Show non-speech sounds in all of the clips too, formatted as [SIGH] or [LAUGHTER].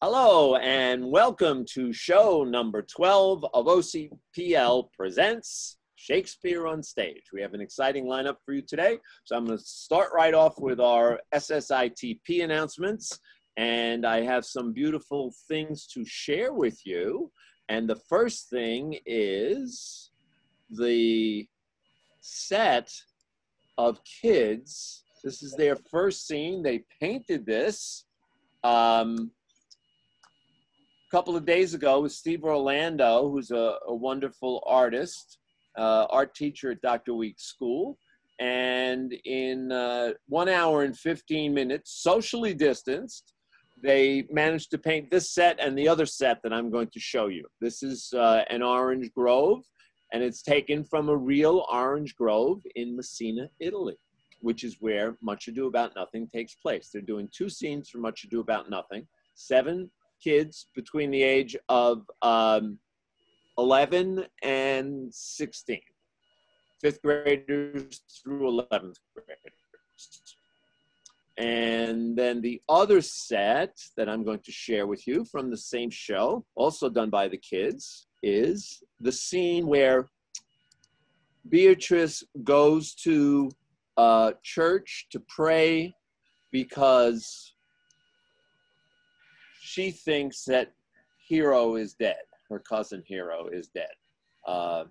Hello and welcome to show number 12 of OCPL Presents Shakespeare on Stage. We have an exciting lineup for you today. So I'm going to start right off with our SSITP announcements. And I have some beautiful things to share with you. And the first thing is the set of kids. This is their first scene. They painted this. Um, a couple of days ago with Steve Orlando, who's a, a wonderful artist, uh, art teacher at Dr. Weeks School. And in uh, one hour and 15 minutes, socially distanced, they managed to paint this set and the other set that I'm going to show you. This is uh, an orange grove, and it's taken from a real orange grove in Messina, Italy, which is where Much Ado About Nothing takes place. They're doing two scenes for Much Ado About Nothing. Seven kids between the age of um, 11 and 16, fifth graders through 11th graders. And then the other set that I'm going to share with you from the same show, also done by the kids, is the scene where Beatrice goes to uh, church to pray because she thinks that Hero is dead. Her cousin Hero is dead. Uh,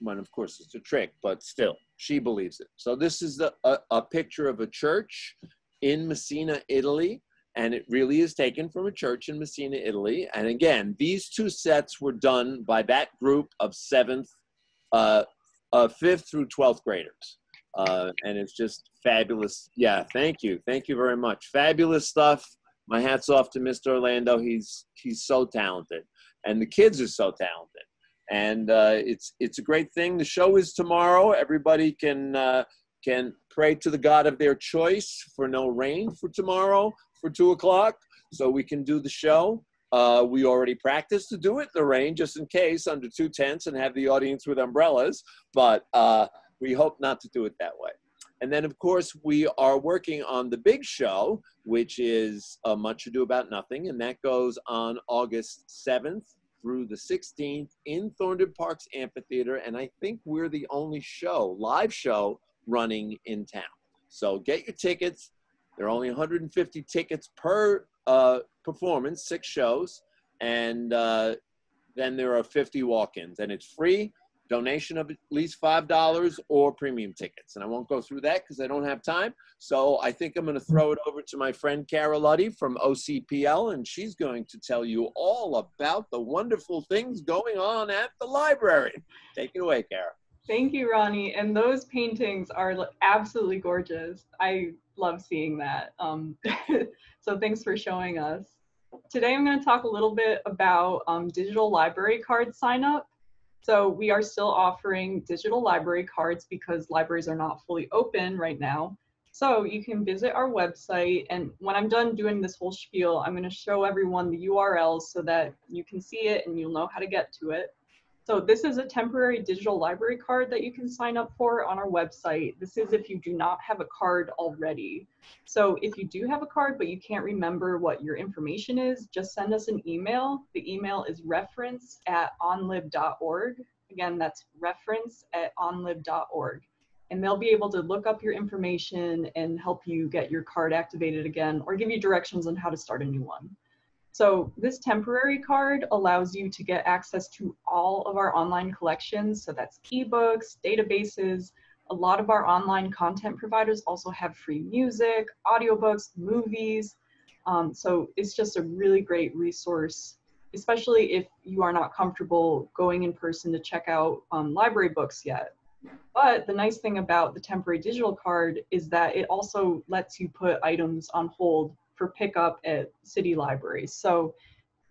when of course it's a trick, but still, she believes it. So this is the, a, a picture of a church in Messina, Italy, and it really is taken from a church in Messina, Italy. And again, these two sets were done by that group of seventh, uh, uh, fifth through twelfth graders. Uh, and it's just fabulous. Yeah, thank you, thank you very much. Fabulous stuff my hat's off to Mr. Orlando. He's he's so talented, and the kids are so talented, and uh, it's it's a great thing. The show is tomorrow. Everybody can uh, can pray to the God of their choice for no rain for tomorrow for two o'clock, so we can do the show. Uh, we already practiced to do it in the rain, just in case, under two tents, and have the audience with umbrellas. But uh, we hope not to do it that way. And then, of course, we are working on the big show, which is uh, Much Ado About Nothing, and that goes on August 7th through the 16th in Thornden Parks Amphitheater. And I think we're the only show, live show, running in town. So get your tickets. There are only 150 tickets per uh, performance, six shows. And uh, then there are 50 walk ins, and it's free donation of at least $5 or premium tickets. And I won't go through that because I don't have time. So I think I'm going to throw it over to my friend Cara Luddy from OCPL, and she's going to tell you all about the wonderful things going on at the library. Take it away, Cara. Thank you, Ronnie. And those paintings are absolutely gorgeous. I love seeing that. Um, [LAUGHS] so thanks for showing us. Today I'm going to talk a little bit about um, digital library card sign up. So we are still offering digital library cards because libraries are not fully open right now. So you can visit our website and when I'm done doing this whole spiel, I'm gonna show everyone the URLs so that you can see it and you'll know how to get to it. So this is a temporary digital library card that you can sign up for on our website. This is if you do not have a card already. So if you do have a card but you can't remember what your information is, just send us an email. The email is reference at onlib.org. Again, that's reference at onlib.org. And they'll be able to look up your information and help you get your card activated again or give you directions on how to start a new one. So this temporary card allows you to get access to all of our online collections. So that's ebooks, databases. A lot of our online content providers also have free music, audiobooks, movies. Um, so it's just a really great resource, especially if you are not comfortable going in person to check out um, library books yet. But the nice thing about the temporary digital card is that it also lets you put items on hold for pickup at city libraries. So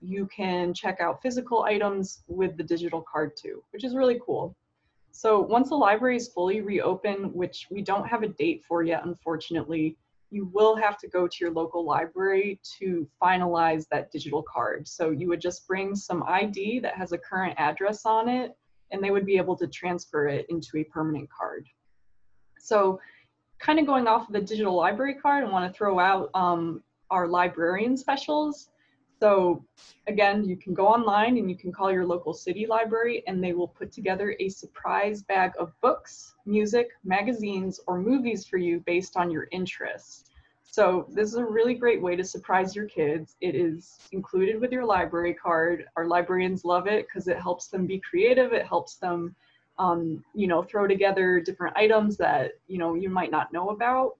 you can check out physical items with the digital card too, which is really cool. So once the library is fully reopened, which we don't have a date for yet, unfortunately, you will have to go to your local library to finalize that digital card. So you would just bring some ID that has a current address on it, and they would be able to transfer it into a permanent card. So kind of going off of the digital library card, I want to throw out um, our librarian specials. So again, you can go online and you can call your local city library and they will put together a surprise bag of books, music, magazines, or movies for you based on your interests. So this is a really great way to surprise your kids. It is included with your library card. Our librarians love it because it helps them be creative. It helps them, um, you know, throw together different items that, you know, you might not know about.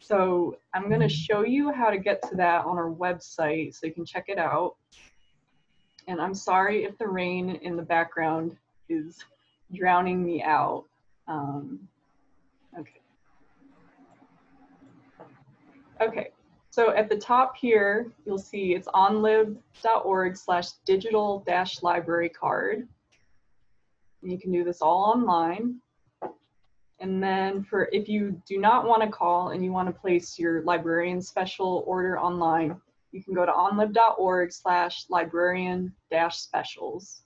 So I'm going to show you how to get to that on our website so you can check it out. And I'm sorry if the rain in the background is drowning me out. Um, okay. Okay, so at the top here, you'll see it's onlib.org slash digital dash library card. And you can do this all online. And then for if you do not want to call and you want to place your librarian special order online, you can go to onlib.org slash librarian dash specials.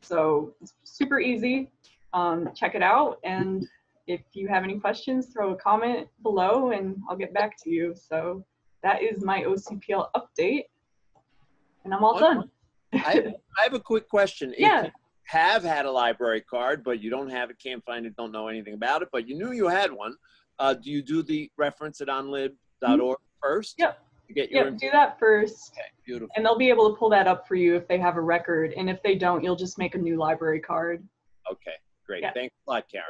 So it's super easy. Um, check it out. And if you have any questions, throw a comment below and I'll get back to you. So that is my OCPL update. And I'm all done. [LAUGHS] I, have, I have a quick question. Yeah. If have had a library card, but you don't have it, can't find it, don't know anything about it, but you knew you had one, uh, do you do the reference at onlib.org mm-hmm. first? Yep. To get your yep, do that first. Okay, beautiful. And they'll be able to pull that up for you if they have a record. And if they don't, you'll just make a new library card. Okay, great. Yeah. Thanks a lot, Karen.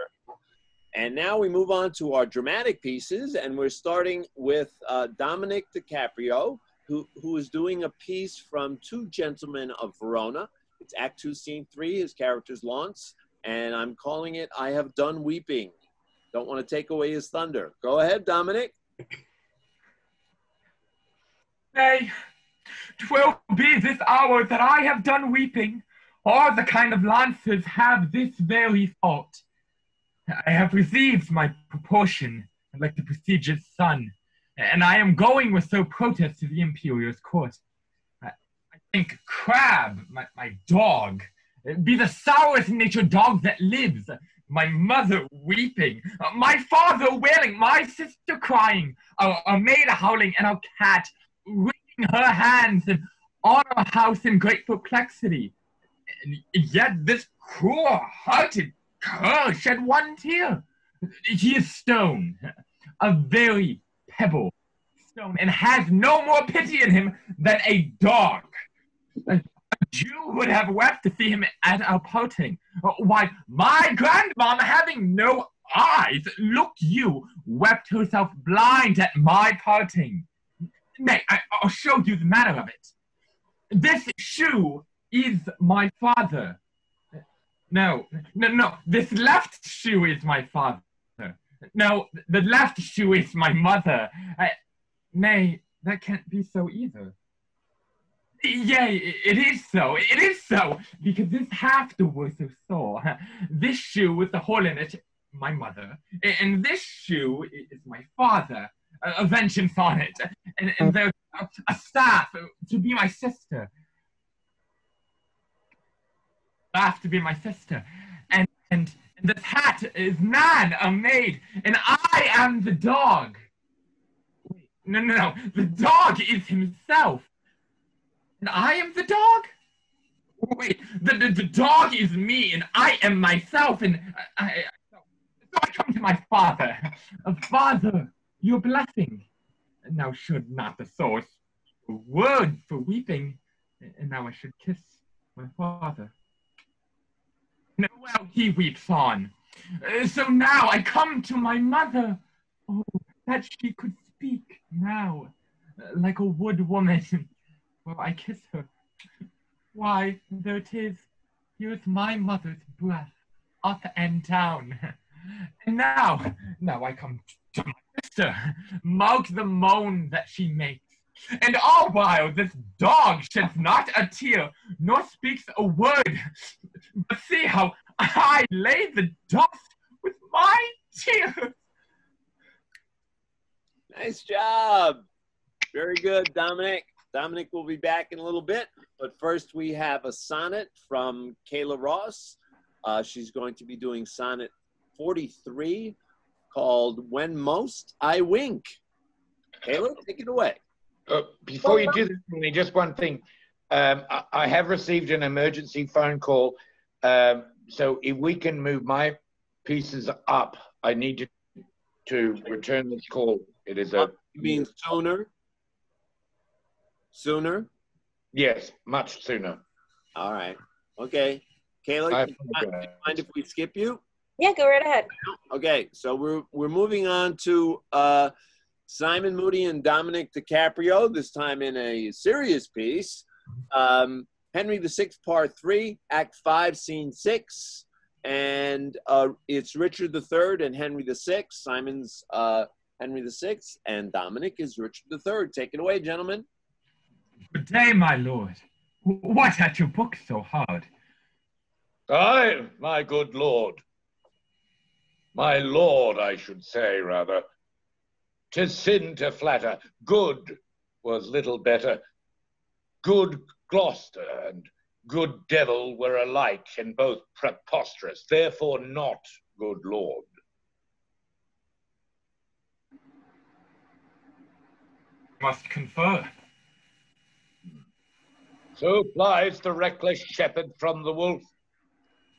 And now we move on to our dramatic pieces, and we're starting with uh, Dominic DiCaprio, who, who is doing a piece from Two Gentlemen of Verona. It's Act Two, Scene Three. His character's Launce, and I'm calling it "I Have Done Weeping." Don't want to take away his thunder. Go ahead, Dominic. Nay, twill be this hour that I have done weeping, or the kind of Launces have this very thought. I have received my proportion like the prestigious sun, and I am going with so protest to the Imperial's court think Crab, my, my dog, be the sourest natured dog that lives. My mother weeping, my father wailing, my sister crying, our, a maid howling, and our cat wringing her hands and on our house in great perplexity. And yet this cruel-hearted cur shed one tear. He is stone, a very pebble stone, and has no more pity in him than a dog. A Jew would have wept to see him at our parting. Why, my grandmama, having no eyes, look you, wept herself blind at my parting. Nay, I, will show you the matter of it. This shoe is my father. No, no, no, this left shoe is my father. No, the left shoe is my mother. I, nay, that can't be so either. Yea, it is so. It is so. Because this half the was so sore. This shoe with the hole in it, my mother. And this shoe is my father. A, vengeance on it. And, and mm. there's a, staff to be my sister. Staff to be my sister. And, and, and this hat is man, a maid. And I am the dog. No, no, no. The dog is himself. And I am the dog? Wait, the, the, the dog is me, and I am myself, and I, I, so I come to my father. Uh, father, your blessing. Now should not the source a word for weeping, and now I should kiss my father. No, well, he weeps on. Uh, so now I come to my mother. Oh, that she could speak now, uh, like a wood woman. Well, I kiss her. Why, there it is. Here's my mother's breath, up and down. And now, now I come to my sister. Mark the moan that she makes. And all while this dog sheds not a tear, nor speaks a word. But see how I lay the dust with my tears. Nice job. Very good, Dominic. Dominic will be back in a little bit, but first we have a sonnet from Cayla Ross. Uh, she's going to be doing sonnet 43 called When Most I Wink. Cayla, take it away. Uh, before you do this, just one thing. Um, I, I, have received an emergency phone call. Um, so if we can move my pieces up, I need to, to return this call. It is a. You mean sooner? Sooner? Yes, much sooner. All right. Okay. Cayla, do you mind if we skip you? Yeah, go right ahead. Okay, so we're we're moving on to uh, Simon Moody and Dominic DiCaprio. This time in a serious piece. Um, Henry VI, Part Three, Act Five, Scene Six, and uh, it's Richard III and Henry VI. Simon's uh, Henry VI, and Dominic is Richard III. Take it away, gentlemen. Good day, my lord. What hath you book so hard? Aye, my good lord. My lord, I should say, rather. Tis sin to flatter. Good was little better. Good Gloucester and good devil were alike and both preposterous, therefore not good lord. Must confer. So flies the reckless shepherd from the wolf.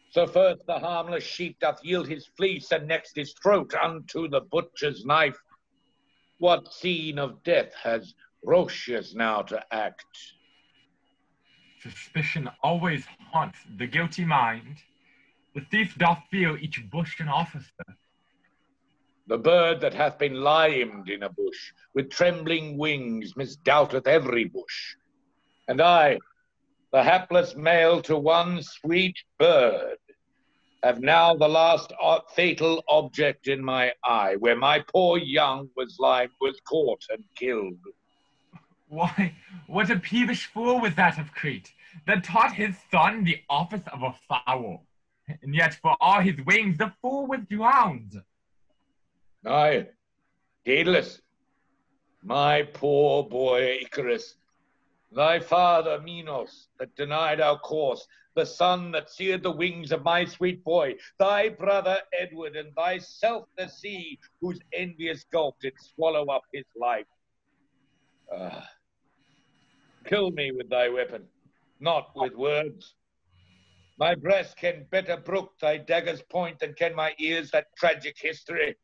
So first the harmless sheep doth yield his fleece, and next his throat unto the butcher's knife. What scene of death has Roscius now to act? Suspicion always haunts the guilty mind. The thief doth feel each bush an officer. The bird that hath been limed in a bush, with trembling wings, misdoubteth every bush. And I, the hapless male to one sweet bird, have now the last fatal object in my eye, where my poor young was limed, was caught and killed. Why, what a peevish fool was that of Crete, that taught his son the office of a fowl. And yet for all his wings the fool was drowned. Aye, heedless. My poor boy Icarus, thy father Minos, that denied our course, the sun that seared the wings of my sweet boy, thy brother Edward, and thyself the sea, whose envious gulf did swallow up his life. Uh, Kill me with thy weapon, not with words. My breast can better brook thy dagger's point than can my ears that tragic history.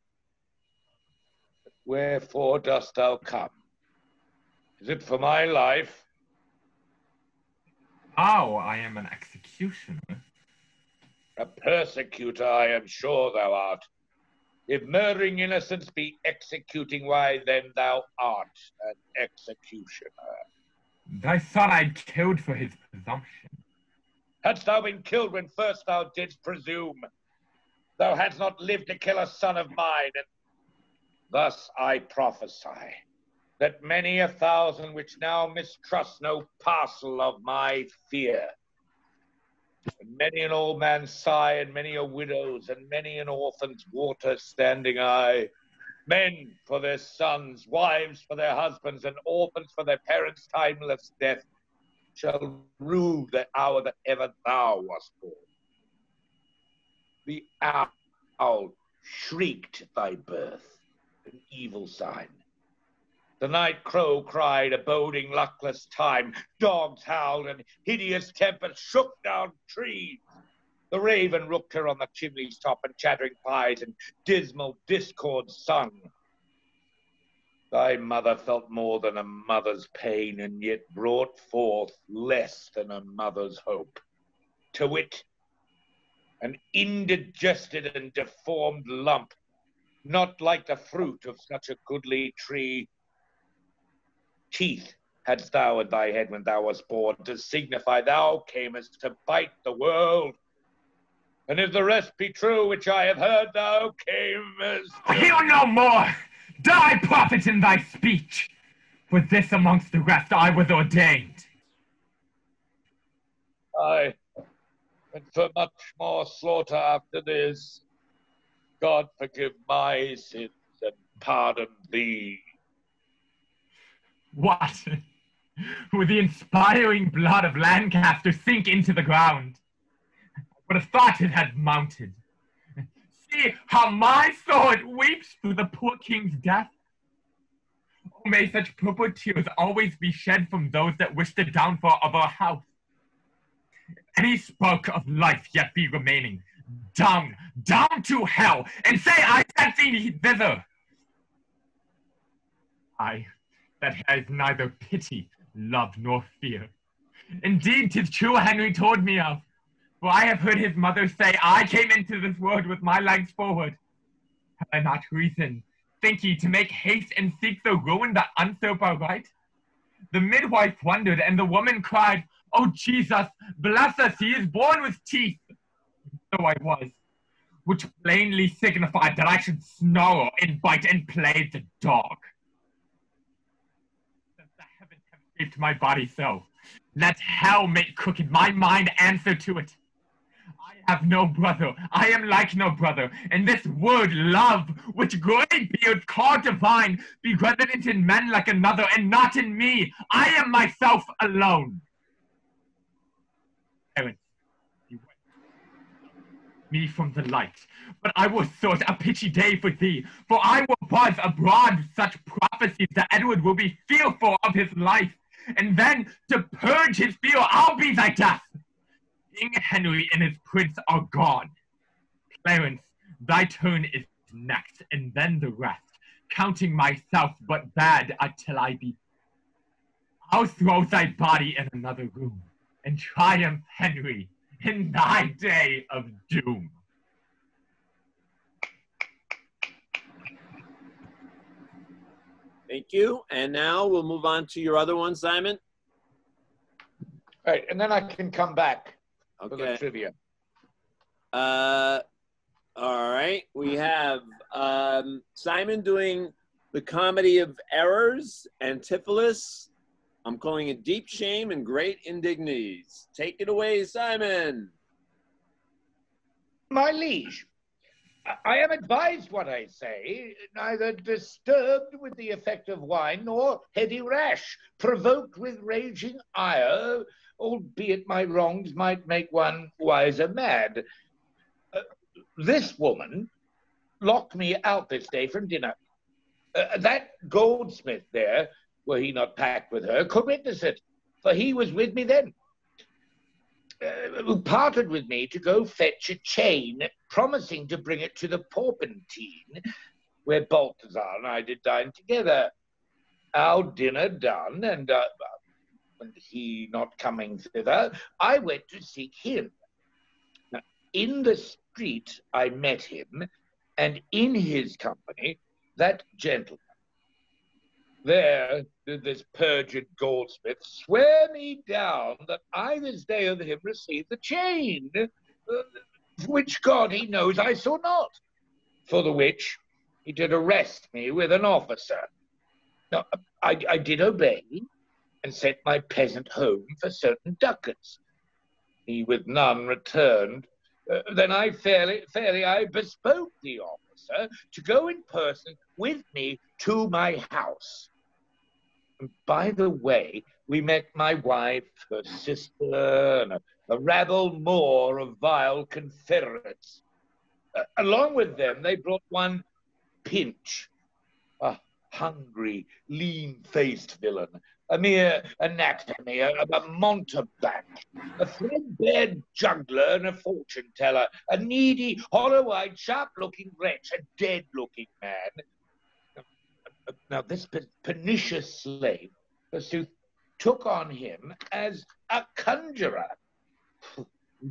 Wherefore dost thou come? Is it for my life? Oh, I am an executioner. A persecutor, I am sure thou art. If murdering innocents be executing, why then thou art an executioner. Thy son I'd killed for his presumption. Hadst thou been killed when first thou didst presume, thou hadst not lived to kill a son of mine. And thus I prophesy that many a thousand which now mistrust no parcel of my fear. And many an old man's sigh, and many a widow's, and many an orphan's water standing eye men for their sons, wives for their husbands, and orphans for their parents' timeless death, shall rue the hour that ever thou wast born. The owl shrieked thy birth, an evil sign. The night crow cried, a boding luckless time. Dogs howled, and hideous tempest shook down trees. The raven rooked her on the chimney's top, and chattering pies and dismal discord sung. Thy mother felt more than a mother's pain, and yet brought forth less than a mother's hope. To wit, an indigested and deformed lump, not like the fruit of such a goodly tree. Teeth hadst thou at thy head when thou wast born, to signify thou camest to bite the world. And if the rest be true which I have heard, thou camest. To... Hear no more! Die, prophet, in thy speech! For this amongst the rest I was ordained. Aye, and for much more slaughter after this. God forgive my sins and pardon thee. What? [LAUGHS] Would the inspiring blood of Lancaster sink into the ground? would have thought it had mounted. See how my sword weeps for the poor king's death. Oh, may such purple tears always be shed from those that wish the downfall of our house. Any spark of life yet be remaining, down, down to hell, and say I sent thee thither. I, that has neither pity, love, nor fear. Indeed, 'tis true Henry told me of, for I have heard his mother say, I came into this world with my legs forward. Have I not reason, think ye, to make haste and seek the ruin that unserve our right? The midwife wondered, and the woman cried, Oh Jesus, bless us, he is born with teeth. So I was, which plainly signified that I should snarl and bite and play the dog. Since the heavens have shaped my body so, let hell make crooked my mind answer to it. I have no brother, I am like no brother, and this word love, which great beards call divine, be resident in men like another, and not in me. I am myself alone. Went me from the light, but I will sort a pitchy day for thee, for I will buzz abroad such prophecies that Edward will be fearful of his life, and then to purge his fear, I'll be thy death. King Henry and his prince are gone. Clarence, thy turn is next, and then the rest, counting myself but bad until I be. I'll throw thy body in another room, and triumph, Henry, in thy day of doom. Thank you. And now we'll move on to your other one, Simon. Right, and then I can come back for the Okay. trivia. Uh, all right. We have um, Simon doing the comedy of errors, Antipholus. I'm calling it Deep Shame and Great Indignities. Take it away, Simon. My liege, I- am advised what I say, neither disturbed with the effect of wine nor heady rash, provoked with raging ire, albeit my wrongs might make one wiser mad. Uh, this woman locked me out this day from dinner. Uh, that goldsmith there, were he not packed with her, could witness it, for he was with me then uh, who parted with me to go fetch a chain, promising to bring it to the Porpentine, where Balthazar and I did dine together. Our dinner done, and uh, he not coming thither, I went to seek him. Now, in the street, I met him, and in his company, that gentleman. There did this perjured goldsmith swear me down that I this day of him received the chain, uh, which God he knows I saw not. For the which he did arrest me with an officer. Now, I, I did obey, and sent my peasant home for certain ducats. He with none returned. Uh, then I fairly, fairly I bespoke the officer to go in person with me to my house. And by the way, we met my wife, her sister, and a, a rabble more of vile confederates. Uh, along with them, they brought one Pinch, a hungry, lean-faced villain, a mere anatomy, a, a mountebank, a threadbare juggler and a fortune teller, a needy, hollow-eyed, sharp-looking wretch, a dead-looking man. Now, this pernicious slave, forsooth, took on him as a conjurer,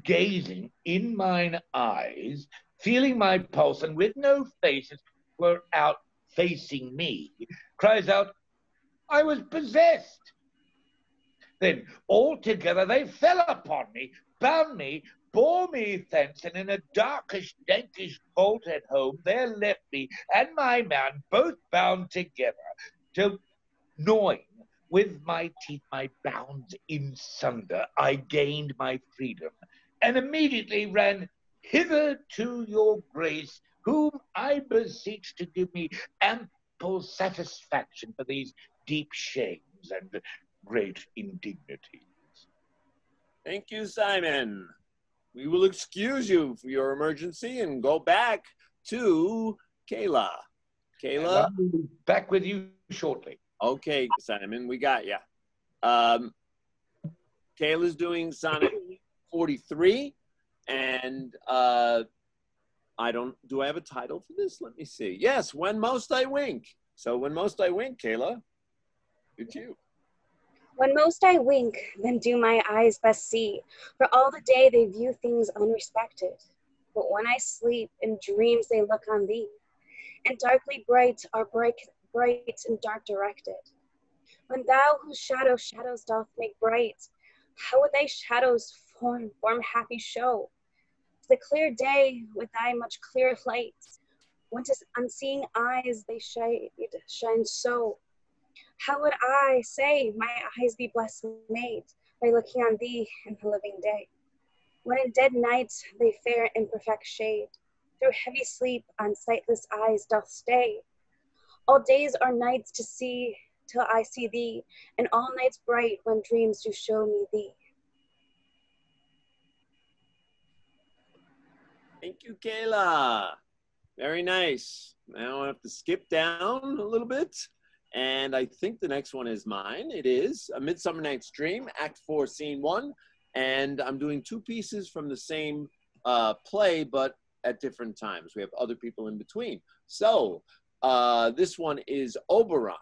gazing in mine eyes, feeling my pulse, and with no faces were out facing me, cries out, I was possessed. Then all together they fell upon me, bound me, bore me thence, and in a darkish, dankish vault at home there left me and my man both bound together, till gnawing with my teeth my bounds in sunder, I gained my freedom, and immediately ran hither to your grace, whom I beseech to give me ample satisfaction for these deep shames and great indignities. Thank you, Simon. We will excuse you for your emergency and go back to Cayla. Cayla, back with you shortly. Okay, Simon, we got you. Um, Cayla's doing Sonnet 43, and uh, I don't. Do I have a title for this? Let me see. Yes, when most I wink. So when most I wink, Cayla, When most I wink, then do my eyes best see, for all the day they view things unrespected. But when I sleep, in dreams they look on thee, and darkly bright are bright, bright and dark directed. When thou whose shadow shadows doth make bright, how would thy shadows form, form happy show? The clear day with thy much clearer light, when to unseeing eyes they shade, shine so, how would I say my eyes be blessed made by looking on thee in the living day? When in dead night they fare in perfect shade, through heavy sleep on sightless eyes doth stay. All days are nights to see till I see thee, and all nights bright when dreams do show me thee. Thank you, Cayla. Very nice. Now I have to skip down a little bit. And I think the next one is mine. It is A Midsummer Night's Dream, Act 4, Scene 1. And I'm doing two pieces from the same uh, play, but at different times. We have other people in between. So uh, this one is Oberon.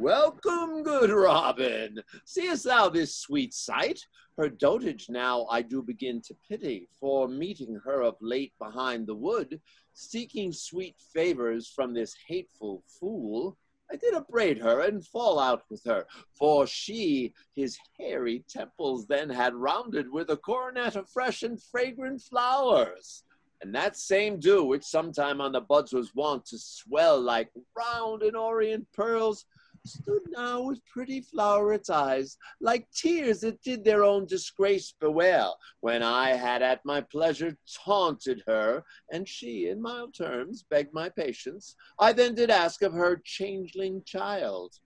Welcome, good Robin. Seest thou this sweet sight? Her dotage now I do begin to pity, for meeting her of late behind the wood, seeking sweet favors from this hateful fool, I did upbraid her and fall out with her, for she his hairy temples then had rounded with a coronet of fresh and fragrant flowers. And that same dew, which sometime on the buds was wont to swell like round and orient pearls, stood now with pretty flowerets eyes, like tears that did their own disgrace bewail, when I had at my pleasure taunted her, and she in mild terms begged my patience. I then did ask of her changeling child,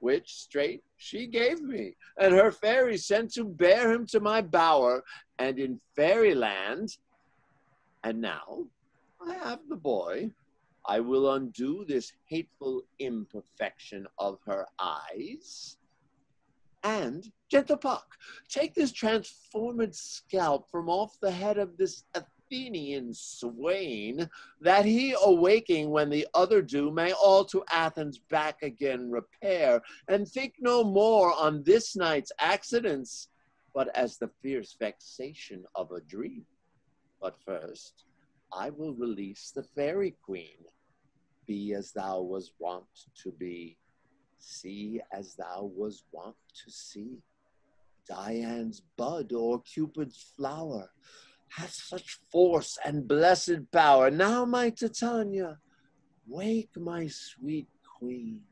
which straight she gave me, and her fairy sent to bear him to my bower, and in fairyland. And now I have the boy, I will undo this hateful imperfection of her eyes. And, gentle Puck, take this transformed scalp from off the head of this Athenian swain, that he awaking when the other do may all to Athens back again repair, and think no more on this night's accidents, but as the fierce vexation of a dream. But first, I will release the fairy queen be as thou was wont to be, see as thou was wont to see. Dian's bud or Cupid's flower hath such force and blessed power. Now, my Titania, wake my sweet queen.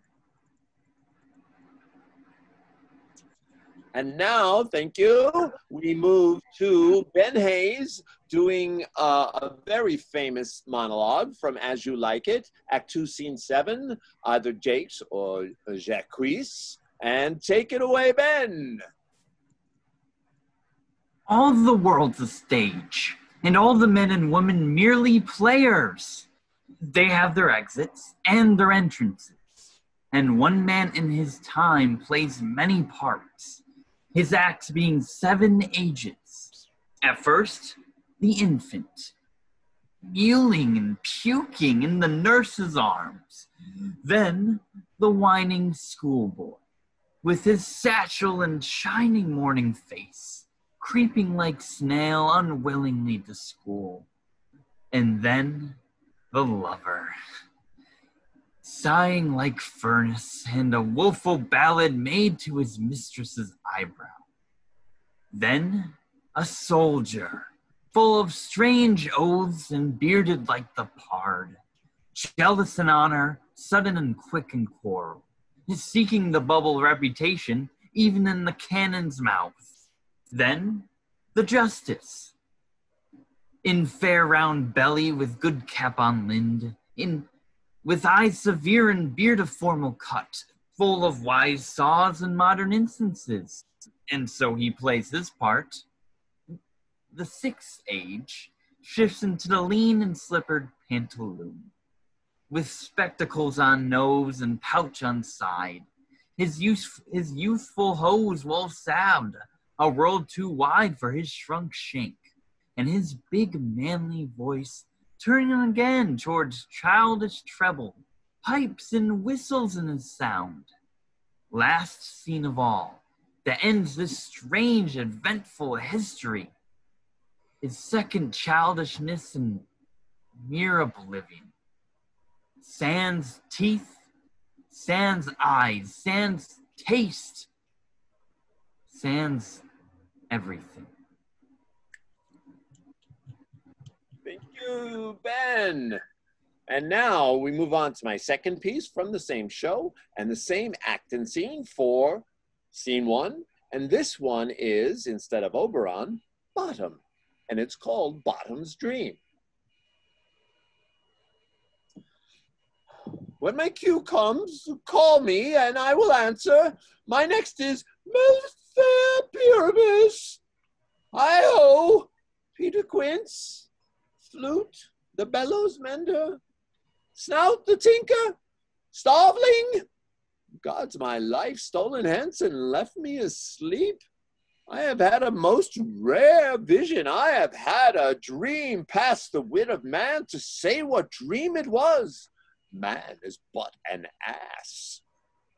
And now, thank you, we move to Ben Hayes doing uh, a very famous monologue from As You Like It, Act 2, Scene 7, either Jakes or Jacques. And take it away, Ben. All the world's a stage, and all the men and women merely players. They have their exits and their entrances, and one man in his time plays many parts his acts being seven ages. At first, the infant, mewling and puking in the nurse's arms. Then, the whining schoolboy, with his satchel and shining morning face, creeping like snail unwillingly to school. And then, the lover sighing like furnace, and a woeful ballad made to his mistress's eyebrow. Then a soldier, full of strange oaths and bearded like the pard, jealous in honor, sudden and quick in quarrel, seeking the bubble reputation even in the cannon's mouth. Then the justice, in fair round belly with good cap on lind, in with eyes severe and beard of formal cut, full of wise saws and modern instances. And so he plays his part. The sixth age shifts into the lean and slippered pantaloon. with spectacles on nose and pouch on side. His, youth, his youthful hose well salved, a world too wide for his shrunk shank, and his big manly voice turning again towards childish treble, pipes and whistles in his sound. Last scene of all, that ends this strange, eventful history, is second childishness and mere oblivion. Sans teeth, sans eyes, sans taste, sans everything. Thank you, Ben. And now we move on to my second piece from the same show and the same act and scene for scene one. And this one is, instead of Oberon, Bottom. And it's called Bottom's Dream. When my cue comes, call me and I will answer. My next is Melfair Pyramus. Hi ho, Peter Quince, flute, the bellows mender, snout the tinker, starveling. God's my life stolen hence and left me asleep. I have had a most rare vision. I have had a dream past the wit of man to say what dream it was. Man is but an ass.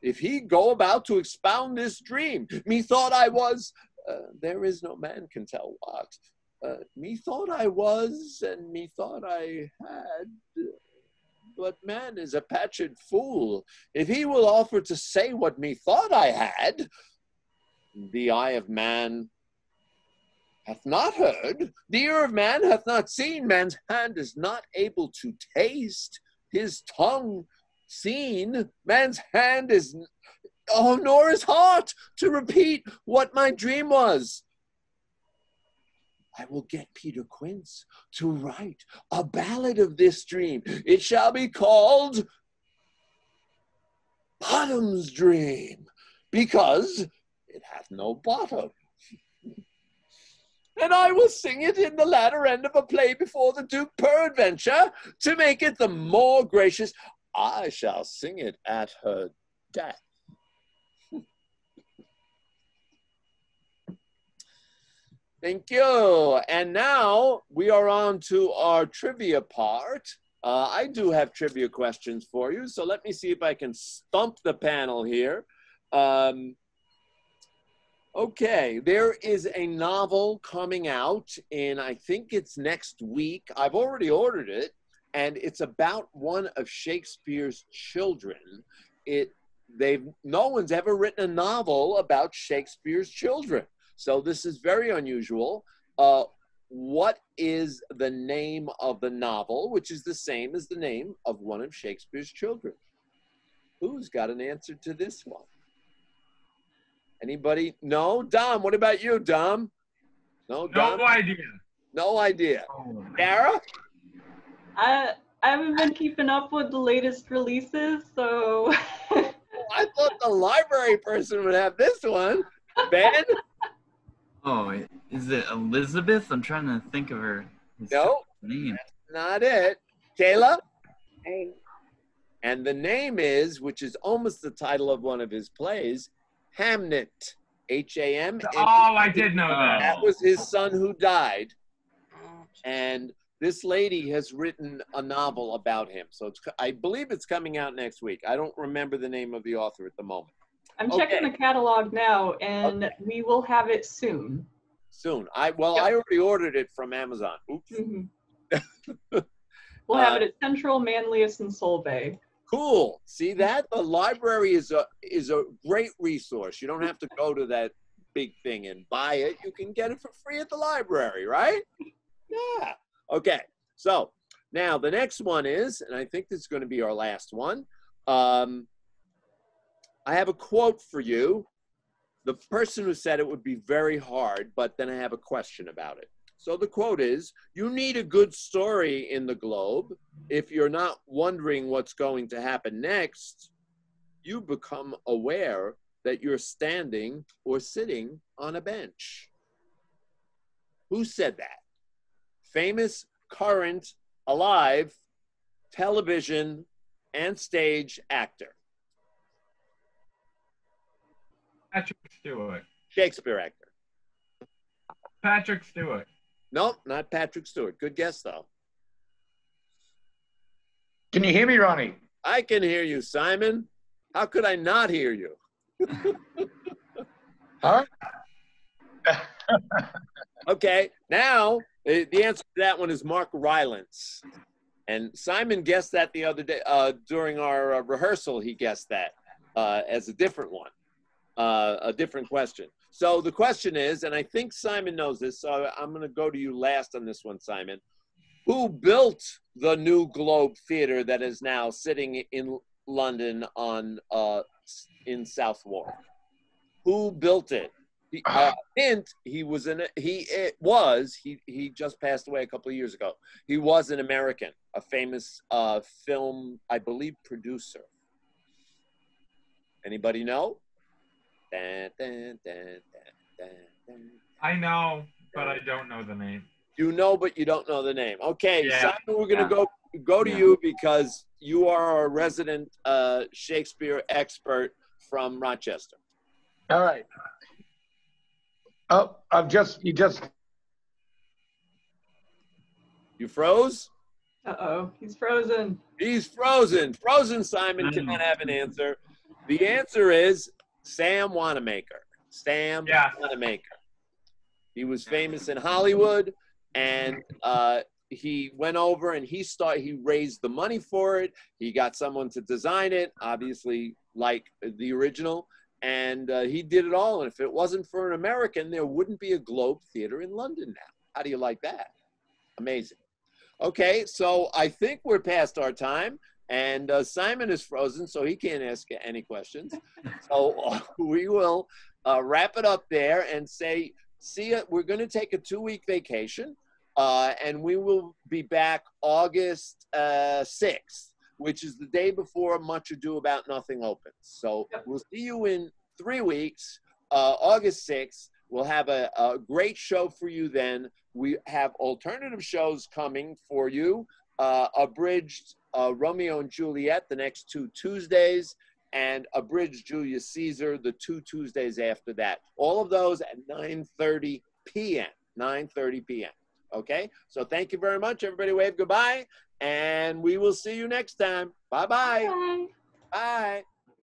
If he go about to expound this dream, methought I was, uh, there is no man can tell what. Methought I was, and methought I had, but man is a patched fool. If he will offer to say what methought I had, the eye of man hath not heard, the ear of man hath not seen, man's hand is not able to taste, his tongue seen, man's hand is, oh, nor his heart to repeat what my dream was. I will get Peter Quince to write a ballad of this dream. It shall be called Bottom's Dream, because it hath no bottom. and I will sing it in the latter end of a play before the Duke peradventure, to make it the more gracious. I shall sing it at her death. Thank you. And now we are on to our trivia part. Uh, I do have trivia questions for you, so let me see if I can stump the panel here. Um, okay, there is a novel coming out in, I think it's next week. I've already ordered it, and it's about one of Shakespeare's children. It they've no one's ever written a novel about Shakespeare's children. So this is very unusual. Uh, what is the name of the novel, which is the same as the name of one of Shakespeare's children? Who's got an answer to this one? Anybody? No? Dom, what about you, Dom? No, Dom? No idea. No idea. Dara? I I haven't been keeping up with the latest releases, so [LAUGHS] I thought the library person would have this one. Ben? [LAUGHS] Oh, is it Elizabeth? I'm trying to think of her his No. name. Not it. Cayla? I, And the name is, which is almost the title of one of his plays, Hamnet. H A M. Oh, I did know that. That was his son who died. And this lady has written a novel about him. So it's, I believe it's coming out next week. I don't remember the name of the author at the moment. I'm checking Okay. the catalog now, and we will have it soon. Soon. I well, Yep. I already ordered it from Amazon. Oops. Mhm. [LAUGHS] we'll have Uh, it at Central, Manlius, and Solvay. Cool. See that? The library is a is a great resource. You don't have to go to that big thing and buy it. You can get it for free at the library, right? [LAUGHS] Yeah. Okay. So now the next one is, and I think this is going to be our last one. Um, I have a quote for you. The person who said it would be very hard, but then I have a question about it. So the quote is You need a good story in the globe. If you're not wondering what's going to happen next, you become aware that you're standing or sitting on a bench. Who said that? Famous, current, alive, television and stage actor. Patrick Stewart. Shakespeare actor. Patrick Stewart. Nope, not Patrick Stewart. Good guess, though. Can you hear me, Ronnie? I can hear you, Simon. How could I not hear you? [LAUGHS] Huh? [LAUGHS] Okay, now the the answer to that one is Mark Rylance. And Simon guessed that the other day uh, during our uh, rehearsal. He guessed that uh, as a different one, uh, a different question. So the question is, and I think Simon knows this, so I'm going to go to you last on this one, Simon. Who built the new Globe Theater that is now sitting in London on uh, in Southwark? Who built it? He, uh, hint: He was an he it was he he just passed away a couple of years ago. He was an American, a famous uh, film, I believe, producer. Anybody know? Dun, dun, dun, dun, dun, dun. I know, but I don't know the name. You know, but you don't know the name. Okay, Yeah. Simon, we're gonna Yeah. go go to Yeah. you because you are our resident uh, Shakespeare expert from Rochester. All right. Oh, I've just, you just, You froze? Uh oh, he's frozen. He's frozen. Frozen Simon cannot have an answer. The answer is Sam Wanamaker. Sam Yeah. Wanamaker. He was famous in Hollywood, and uh, he went over and he started. He raised the money for it. He got someone to design it, obviously like the original, and uh, he did it all. And if it wasn't for an American, there wouldn't be a Globe Theater in London now. How do you like that? Amazing. Okay, so I think we're past our time, and uh, Simon is frozen, so he can't ask any questions. so uh, we will uh, wrap it up there and say, see ya. We're going to take a two-week vacation, uh, and we will be back August uh, 6th, which is the day before Much Ado About Nothing opens. So Yep. we'll see you in three weeks, uh, August 6th. We'll have a, a great show for you then. We have alternative shows coming for you. Uh, abridged uh, Romeo and Juliet the next two Tuesdays, and abridged Julius Caesar the two Tuesdays after that. All of those at 9:30 p.m. 9:30 p.m. Okay. So thank you very much, everybody. Wave goodbye, and we will see you next time. Bye-bye. Bye. Bye.